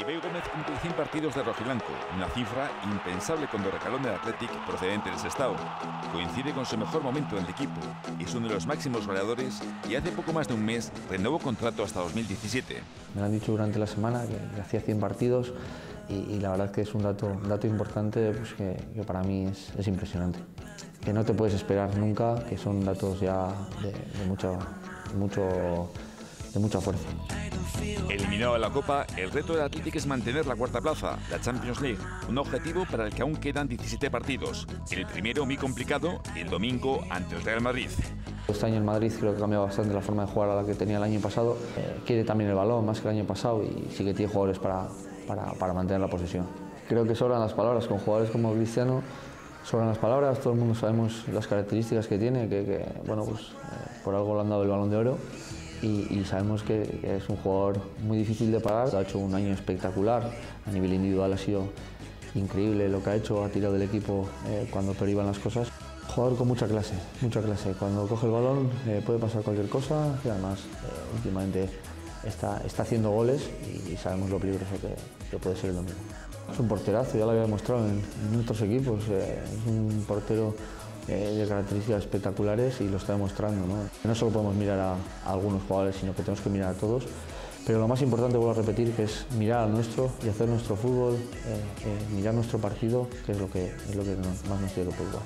Ibai Gómez cumple 100 partidos de rojiblanco, una cifra impensable cuando recaló en el Athletic procedente del Sestao. Coincide con su mejor momento en el equipo, es uno de los máximos goleadores y hace poco más de un mes renovó contrato hasta 2017. Me lo han dicho durante la semana que, hacía 100 partidos y, la verdad que es un dato, dato importante pues que, para mí es, es, impresionante. Que no te puedes esperar nunca, que son datos ya de, de mucho, de mucha fuerza. Eliminado de la Copa, el reto del Atlético es mantener la cuarta plaza, la Champions League, un objetivo para el que aún quedan 17 partidos. El primero muy complicado, el domingo ante el Real Madrid. Este año el Madrid creo que ha cambiado bastante la forma de jugar a la que tenía el año pasado. Eh, quiere también el balón más que el año pasado y sí que tiene jugadores para, para, para mantener la posesión. Creo que sobran las palabras con jugadores como Cristiano, sobran las palabras, todo el mundo sabemos las características que tiene, que, bueno, pues, eh, por algo le han dado el balón de oro y, sabemos que, es un jugador muy difícil de parar. Ha hecho un año espectacular, a nivel individual ha sido increíble lo que ha hecho, ha tirado del equipo eh, cuando iban las cosas. Jugador con mucha clase, mucha clase. Cuando coge el balón eh, puede pasar cualquier cosa y además eh, últimamente está, está haciendo goles y, sabemos lo peligroso que, puede ser el domingo. Es un porterazo, ya lo había demostrado en, en otros equipos. es un portero de características espectaculares y lo está demostrando. ¿no? no solo podemos mirar a, algunos jugadores, sino que tenemos que mirar a todos. Pero lo más importante, vuelvo a repetir, que es mirar al nuestro y hacer nuestro fútbol, eh, eh, mirar nuestro partido, que es lo que, es lo que más nos quiere el fútbol.